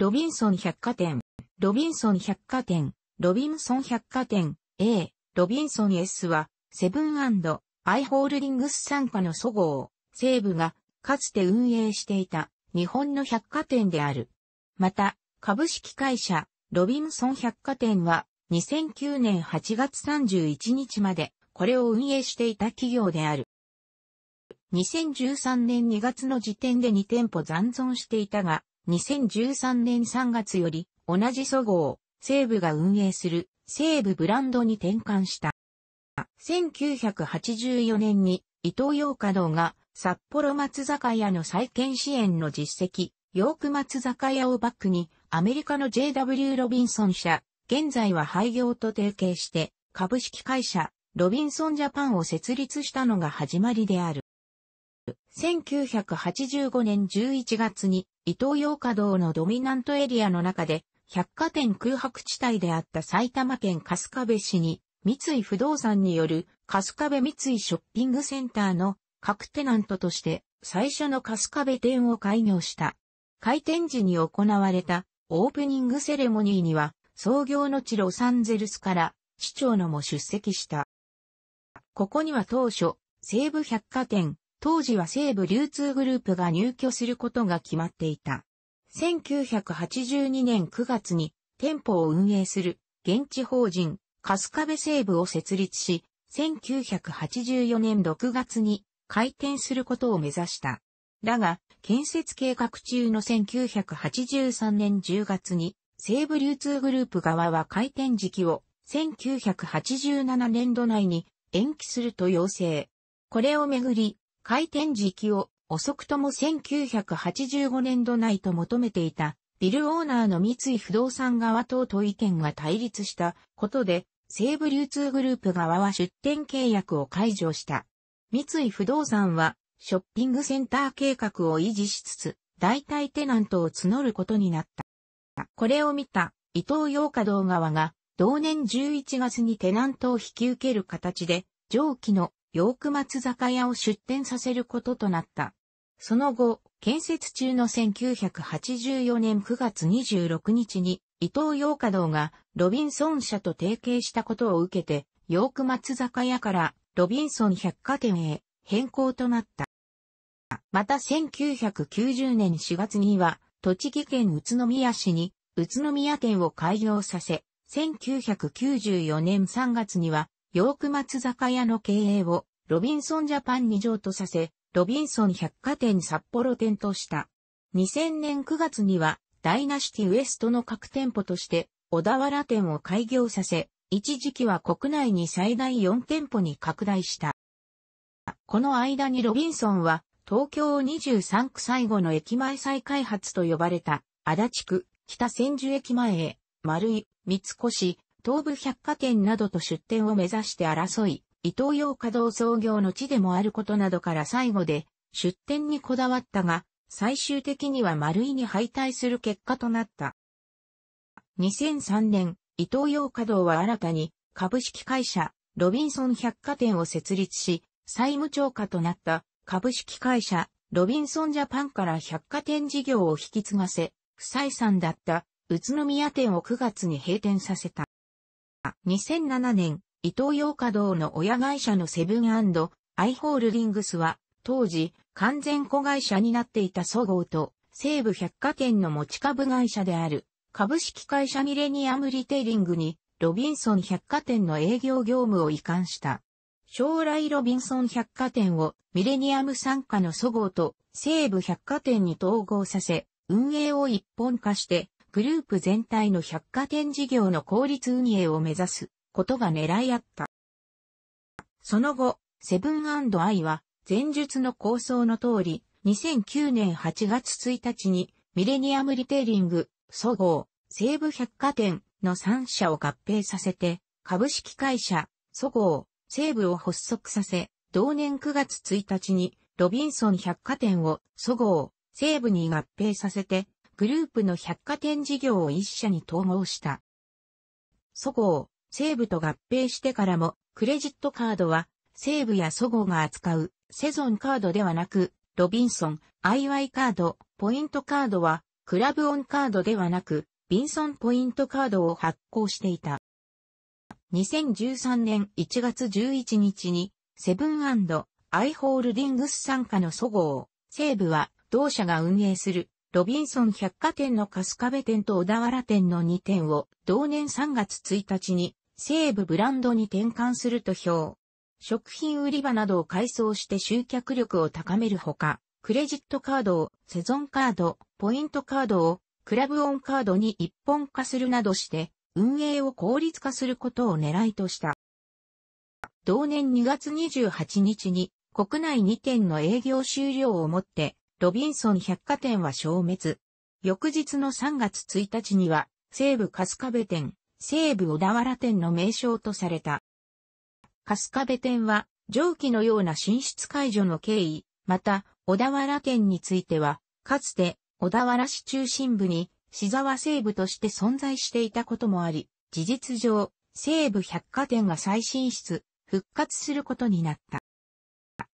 ロビンソン百貨店、ロビンソン百貨店、ロビンソン百貨店、A、ロビンソン S は、セブンアイ・ホールディングス傘下のそごう、西部が、かつて運営していた、日本の百貨店である。また、株式会社、ロビンソン百貨店は、2009年8月31日まで、これを運営していた企業である。2013年2月の時点で2店舗残存していたが、2013年3月より同じそごう、西武が運営する西武ブランドに転換した。1984年に伊東洋華堂が札幌松坂屋の再建支援の実績、ヨーク松坂屋をバックにアメリカの JW ロビンソン社、現在は廃業と提携して株式会社ロビンソンジャパンを設立したのが始まりである。1985年11月に伊東洋華堂のドミナントエリアの中で百貨店空白地帯であった埼玉県春日部市に三井不動産による春日部三井ショッピングセンターの各テナントとして最初の春日部店を開業した。開店時に行われたオープニングセレモニーには創業の地ロサンゼルスから市長のも出席した。ここには当初、西武百貨店、当時は西武流通グループが入居することが決まっていた。1982年9月に店舗を運営する現地法人春日部西部を設立し、1984年6月に開店することを目指した。だが、建設計画中の1983年10月に西部流通グループ側は開店時期を1987年度内に延期すると要請。これをめぐり、開店時期を遅くとも1985年度内と求めていたビルオーナーの三井不動産側等と意見が対立したことで、西武流通グループ側は出店契約を解除した。三井不動産はショッピングセンター計画を維持しつつ、代替テナントを募ることになった。これを見た伊藤洋華堂側が同年11月にテナントを引き受ける形で上記のヨーク松坂屋を出店させることとなった。その後、建設中の1984年9月26日に、伊藤洋華堂がロビンソン社と提携したことを受けて、ヨーク松坂屋からロビンソン百貨店へ変更となった。また1990年4月には、栃木県宇都宮市に宇都宮店を開業させ、1994年3月には、ヨーク松坂屋の経営をロビンソンジャパンに譲渡させ、ロビンソン百貨店札幌店とした。2000年9月には、ダイナシティウエストの各店舗として、小田原店を開業させ、一時期は国内に最大4店舗に拡大した。この間にロビンソンは、東京23区最後の駅前再開発と呼ばれた、足立区、北千住駅前へ、丸井、三越、東武百貨店などと出店を目指して争い、伊東洋華堂創業の地でもあることなどから最後で出店にこだわったが、最終的には丸井に敗退する結果となった。2003年、伊東洋華堂は新たに株式会社ロビンソン百貨店を設立し、債務超過となった株式会社ロビンソンジャパンから百貨店事業を引き継がせ、不採算だった宇都宮店を9月に閉店させた。2007年、伊東洋華堂の親会社のセブンアイ・ホールディングスは、当時、完全子会社になっていたそごうと、西武百貨店の持ち株会社である、株式会社ミレニアムリテイリングに、ロビンソン百貨店の営業業務を移管した。将来ロビンソン百貨店をミレニアム参加のそごうと西武百貨店に統合させ、運営を一本化して、グループ全体の百貨店事業の効率運営を目指すことが狙いあった。その後、セブンアイは前述の構想の通り、2009年8月1日にミレニアムリテイリング、そごう、西武百貨店の3社を合併させて、株式会社、そごう、西武を発足させ、同年9月1日にロビンソン百貨店をそごう、西武に合併させて、グループの百貨店事業を一社に統合した。そごう、西武と合併してからも、クレジットカードは、西武やそごうが扱う、セゾンカードではなく、ロビンソン、アイワイカード、ポイントカードは、クラブオンカードではなく、ビンソンポイントカードを発行していた。2013年1月11日に、セブンアイ・ホールディングス参加のそごう、西武は同社が運営するロビンソン百貨店の春日部店と小田原店の2店を同年3月1日に西武ブランドに転換すると表。食品売り場などを改装して集客力を高めるほか、クレジットカードをセゾンカード、ポイントカードをクラブオンカードに一本化するなどして運営を効率化することを狙いとした。同年2月28日に国内2店の営業終了をもってロビンソン百貨店は消滅。翌日の3月1日には西武春日部店、西武小田原店の名称とされた。春日部店は上記のような進出解除の経緯、また小田原店については、かつて小田原市中心部に市沢西部として存在していたこともあり、事実上、西部百貨店が再進出、復活することになった。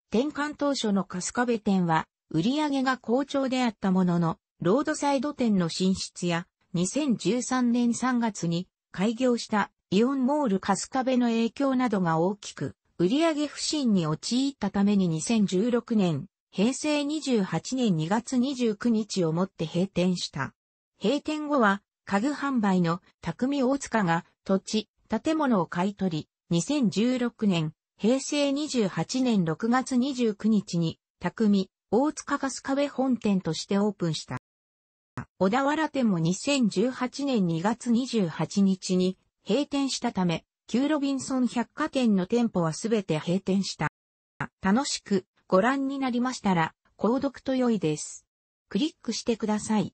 転換当初の春日部店は、売り上げが好調であったものの、ロードサイド店の進出や、2013年3月に開業したイオンモール春日部の影響などが大きく、売上不振に陥ったために2016年、平成28年2月29日をもって閉店した。閉店後は、家具販売の匠大塚が土地、建物を買い取り、2016年、平成28年6月29日に、匠、大塚ガス壁本店としてオープンした。小田原店も2018年2月28日に閉店したため、旧ロビンソン百貨店の店舗はすべて閉店した。楽しくご覧になりましたら、購読と良いです。クリックしてください。